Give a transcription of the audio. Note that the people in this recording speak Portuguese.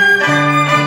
Música